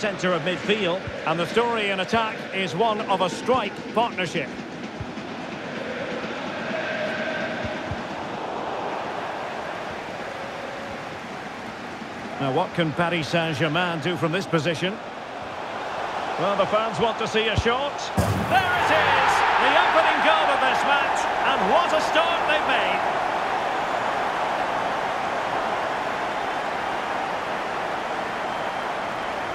centre of midfield. And the story in attack is one of a strike partnership. Now what can Paris Saint-Germain do from this position? Well, the fans want to see a shot. There it is! The opening goal of this match. And what a start they've made.